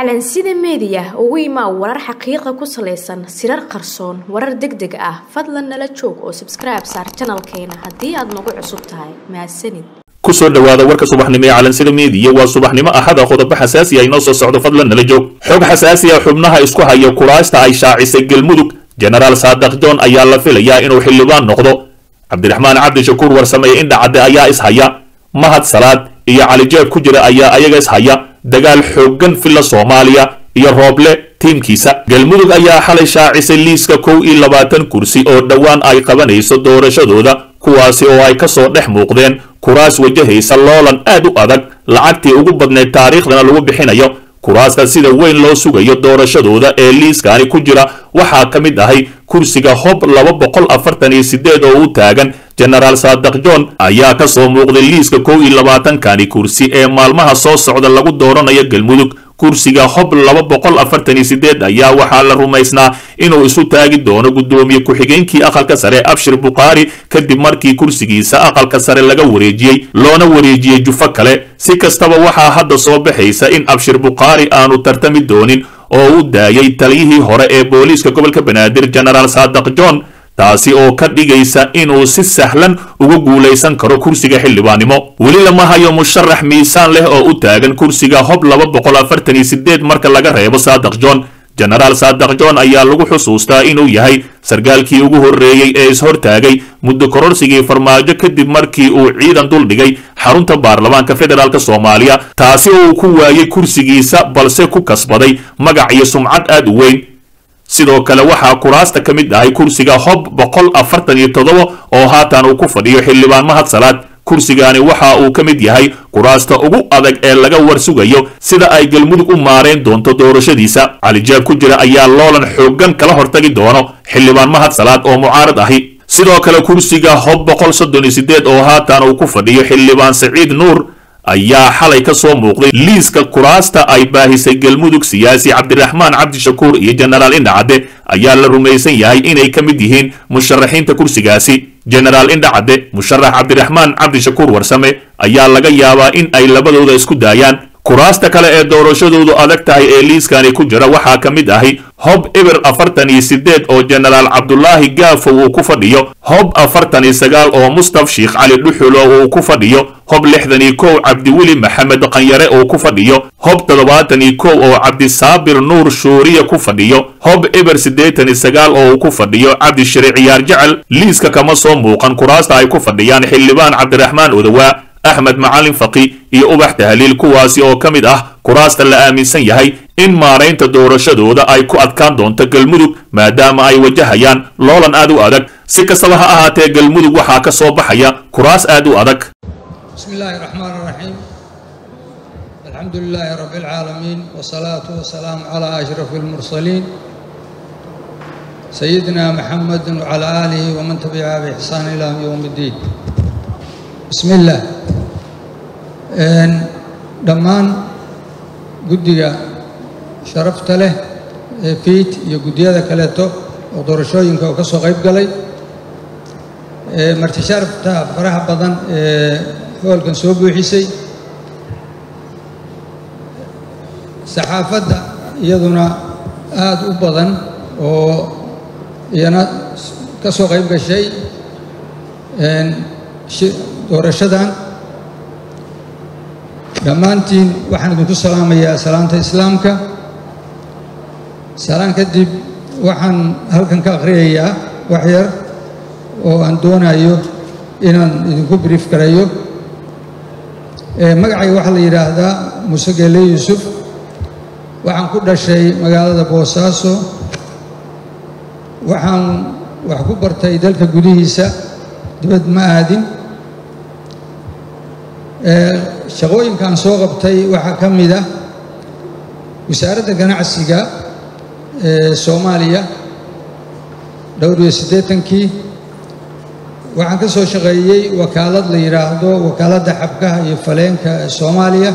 calansida meediya ugu imaa warar xaqiiqa ku salaysan sirar qarsoon warar deg deg ah. Fadlan nala joog oo sabskribe saar janalkeena haddii aad nagu cusub tahay. Mahadsanid ku soo dhawaada warka subaxnimo ee calansida meediya waa subaxnimo axada qodobo xasaasi ah inoo soo socdo. Fadlan nala joog. Xog xasaasi ah xubnaha isku haya kuraasta ay shaacisay galmudug. Jenaraal saadaq john ayaa la filayaa inuu xildhibaan noqdo. Cabdiraxmaan cabdishakuur warsameeye indhacadde ayaa ishaya mahad salaad iyo calijeeb ku jira ayaa ayaga ishaya dagaal xooggan filla soomaaliya iyo rooble tiimkiisa. Galmudug ayaa xalay shaacisay liiska kow iyo labaatan kursi oo dhowaan ay qabanayso doorashadooda kuwaasi oo ay ka soo dhex muuqdeen. Kuraas wajahaysa loolan aad u adag lacagtii ugu badnayd taariikhdana lagu bixinayo. Kuraasta sida weyn loo sugayo doorashadooda ee liiskani ku jira waxaa ka mid ahay kursiga hob laba boqol afartan iyo sideed oo u taagan jenaraal saadaq john ayaa ka soo muuqday liiska kow iyo labaatankani kursi ee maalmaha soo socda lagu dooranayo galmudug. Kursiga hob laba boqol afartan iyo sideed ayaa waxaa la rumaysnaa inuu isu taagi doono guddoomiye ku-xigeenkii aqalka sare abshir bukhaari kadib markii kursigiisa aqalka sare laga wareejiyey loona wareejiyey jufo kale. Si kastaba waxaa hadda soo baxaysa in abshir bukhaari aanu tartami doonin oo u daayay taliyihii hore ee booliiska gobolka banaadir jenaraal saadaq john taasi oo ka dhigaysa inuu si sahlan uga guulaysan karo kursiga xildhibaannimo weli lama hayo musharax miisaan leh oo u taagan kursiga hob laba boqol afartan iyo sideed marka laga reebo saadaq john. Jenaraal saadaq john ayaa lagu xusuustaa inuu yahay sarkaalkii ugu horreeyey ee ishortaagay muddo kororsigii farmaajo kadib markii uu ciidan duldhigay xarunta baarlamaanka federaalk soomaaliya taasi oo uu ku waayey kursigiisa balse ku kasbaday magac iyo sumcad aad u weyn sidoo kale waxaa kuraasta ka mid ahay kursiga hob boqol afartan iyo toddoba oo haatan uu ku fadhiyo xildhibaan mahad salaad. Kursigani waxa uu ka mid yahay kuraasta ugu adag ee laga warsugayo sida ay galmudug u maarayn doonto doorashadiisa. Calijaab ku jira ayaa loolan xooggan kala hortagi doono xildhibaan mahad salaad oo mucaarad ahi. Sidoo kale kursiga hob boqol soddon iyo sideed oo haatan uu ku fadhiyo xildhibaan saciid nuur ayaa xalay ka soo muuqday. Liiska kuraasta ay baahisay galmudug siyaasi cabdiraxmaan cabdishakuur iyo jenaraal indhacadde ayaa la rumaysan yahay inay ka mid yihiin musharaxiinta kursigaasi. Jenaraal indhacadde musharax cabdiraxmaan cabdishakuur warsame ayaa laga yaabaa in ay labadooda isku daayaan kuraasta kale ee doorashadoodu adag tahay ee liiskani ku jira waxaa ka mid ahi hob eber afartan iyo sideed oo jenaraal cabdulaahi gaafow uu ku fadhiyo hob afartan iyo sagaal oo mustaf sheikh cali dhuxulo uu ku fadhiyo hob lixdan iyo kow cabdiweli maxamed qanyare uu ku fadhiyo hob toddobaatan iyo kow oo cabdisaabir nuur shuuriya ku fadhiyo hob eber siddeetan iyo sagaal oo uu ku fadhiyo cabdishire ciyaar jecel liiska kama soo muuqan kuraasta ay ku fadhiyaan xildhibaan cabdiraxmaan odowaa axmed macalin faqi iyo ubax tahliil kuwaasi oo ka mid ah kuraasta la aaminsan yahay in maaraynta doorashadooda ay ku adkaan doonto galmudug maadaama ay wajahayaan loolan aad u adag. Si kastaba ha ahaatee galmudug waxaa ka soo baxaya kuraas aad u adag. Bismi illaahi raxmaan raxiim alxamdu lilaahi rabbi alcaalamiin wasalaatu wasalaamu calaa ashrafi almursaliin sayidina maxamedin wacalaa aalihi waman tabica biixsaan ilaa yowm iddiin bismi illaah dhammaan guddiga sharafta leh ee fiid iyo guddiyada kaleeto oo doorashooyinka oo ka soo qayb galay. E, marti sharafta faraha badan ee hoolkan soo buuxisay. Saxaafadda iyaduna aada u badan oo iyana ka soo qayb gashay doorashadan. Dhammaantiin waxaan idinku salaamayaa salaanta islaamka. Salaan kadib waxaan halkan ka akhriyayaa wax yar oo aan doonayo inaan idinku brief garayo magacayga waxaa la yidhaahdaa muuse geele yuusuf. Waxaan ku dhashay magaalada boosaaso waxaan wax ku bartay dalka gudihiisa. Dibad ma aadin shaqooyinkaan soo qabtay waxaa ka mid ah wasaaradda ganacsiga ee soomaaliya dhowr iyo siddeetankii. Waxaan ka soo shaqeeyey wakaalad la yidhaahdo wakaaladda xabkaha iyo faleenka ee soomaaliya.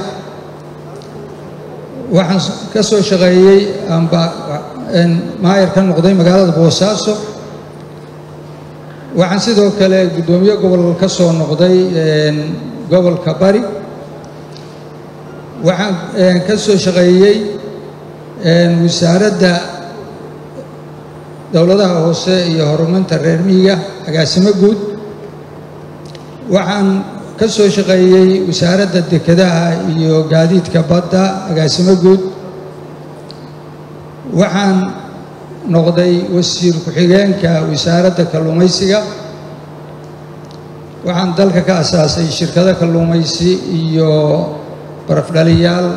Waxaan ka soo shaqeeyey amba maayar ka noqday magaalada boosaaso. Waxaan sidoo kale guddoomiye gobol ka soo noqday gobolka bari. Waxaan ka soo shaqeeyey wasaaradda dowladaha hoose iyo horumarinta reer miyiga agaasimo guud. Waxaan ka soo shaqeeyey wasaaradda dekedaha iyo gaadiidka badda agaasimo guud. Waxaan noqday wasiir ku-xigeenka wasaaradda kalluumaysiga waxaan dalka ka asaasay shirkado kalluumaysi iyo barafdhaliyaal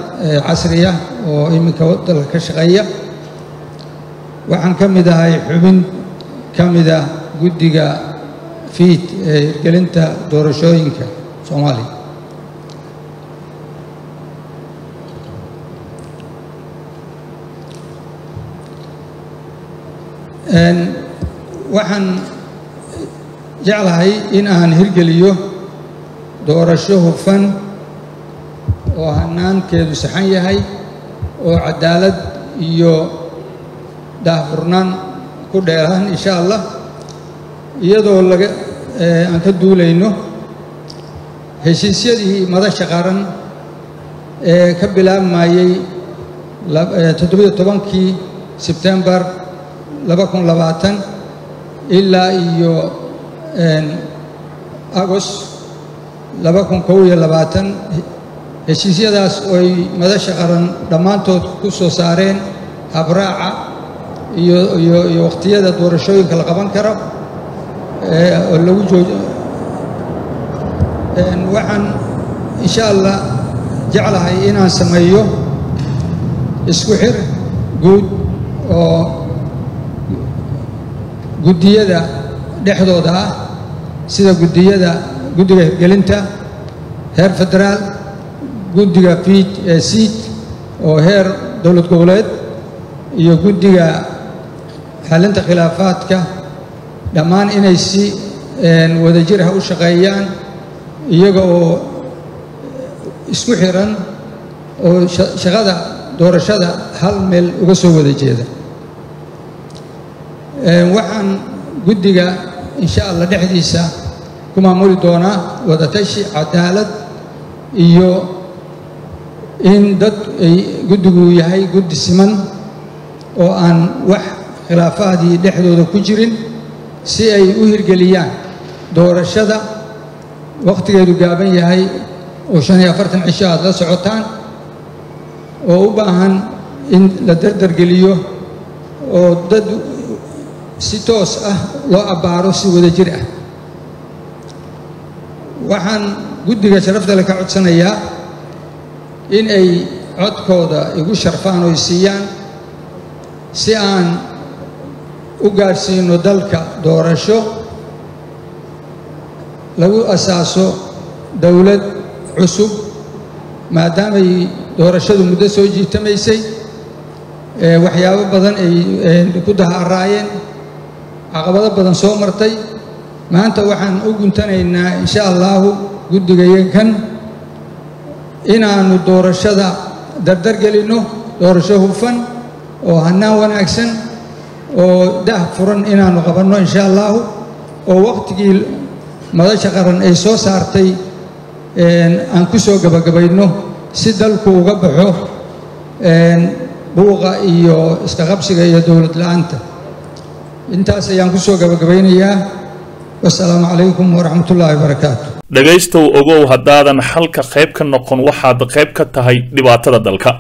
casriya oo iminka dalka ka shaqeeya. Waxaan ka mid ahay xubin ka mid ah guddiga fiid ee hirgelinta doorashooyinka soomaaliya waxaan jeclahay in aan hirgeliyo doorasho hufan oo hanaankeedu saxan yahay oo cadaalad iyo daahfurnaan ku dheeraan insha allah iyadoo laga aan ka duulayno heshiisyadii madasha qaran ee ka bilaabmayey toddobiyo tobankii sebtembar laba kun labaatan ilaa iyo agost laba kun kow iyo labaatan heshiisyadaas ooy madasha qaran dhammaantood ku soo saareen habraaca iyo iyo iyo wakhtiyada doorashooyinka la qaban karo oo lagu jooj waxaan insha allah jeclahay inaan sameeyo isku xir guud oo guddiyada dhexdooda ah sida guddiyada guddiga hirgelinta heer federaal guddiga fiid ee oo heer dowlad goboleed iyo guddiga xalinta khilaafaadka. Dhammaan inay si wadajir ah u shaqeeyaan iyaga oo isku xiran oo shaqada doorashada hal meel uga soo wada jeeda. Waxaan guddiga insha allah dhexdiisa ku maamuli doonaa wadatashi cadaalad iyo in dad ay guddigu yahay guddi siman oo aan wax khilaafaadii dhexdooda ku jirin si ay u hirgeliyaan doorashada wakhtigeedu gaaban yahay oo shan iyo afartan cisho aad la socotaan oo u baahan in la dardargeliyo oo dad si toos ah loo abbaaro si wada jir ah. Waxaan guddiga sharaftale ka codsanayaa in ay codkooda igu sharfaan oo siiyaan si aan u gaadhsiino dalka doorasho lagu asaaso dowlad cusub maadaamay doorashadu muddo soo jiitamaysay waxyaabo badan ay ku dahaaraayeen caqabado badan soo martay. Maanta waxaan u guntanaynaa insha allaahu guddigayakan inaannu doorashada dardargelinno doorasho hufan oo hannaan wanaagsan oo dah furan inaannu qabanno insha allaahu oo wakhtigii madasha qaran ay soo saartay aan ku soo gabagabayno si dalku uga baxo buuqa iyo isqaqabsiga iyo dowlad la'aanta intaas ayaan ku soo gabagabaynayaa wasalaamu calaykum waraxmat ullaahi wabarakaatu dhegaystow ogow haddaadan xalka qayb ka noqon waxaad qayb ka tahay dhibaatada dalka